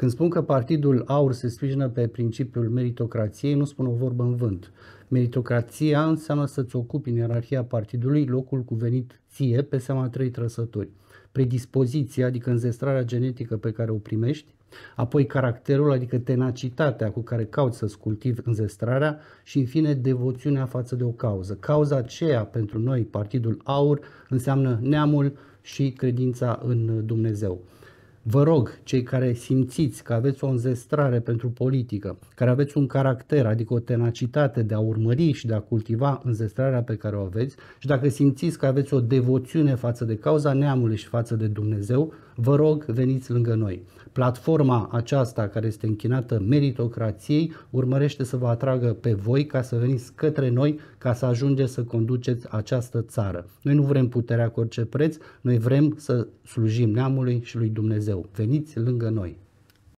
Când spun că Partidul Aur se sprijină pe principiul meritocrației, nu spun o vorbă în vânt. Meritocrația înseamnă să-ți ocupi în ierarhia partidului locul cuvenit ție pe seama trei trăsături. Predispoziția, adică înzestrarea genetică pe care o primești, apoi caracterul, adică tenacitatea cu care cauți să-ți cultivi înzestrarea și, în fine, devoțiunea față de o cauză. Cauza aceea, pentru noi, Partidul Aur, înseamnă neamul și credința în Dumnezeu. Vă rog, cei care simțiți că aveți o înzestrare pentru politică, care aveți un caracter, adică o tenacitate de a urmări și de a cultiva înzestrarea pe care o aveți și dacă simțiți că aveți o devoțiune față de cauza neamului și față de Dumnezeu, vă rog, veniți lângă noi. Platforma aceasta care este închinată meritocrației urmărește să vă atragă pe voi ca să veniți către noi ca să ajungeți să conduceți această țară. Noi nu vrem puterea cu orice preț, noi vrem să slujim neamului și lui Dumnezeu. Veniți lângă noi.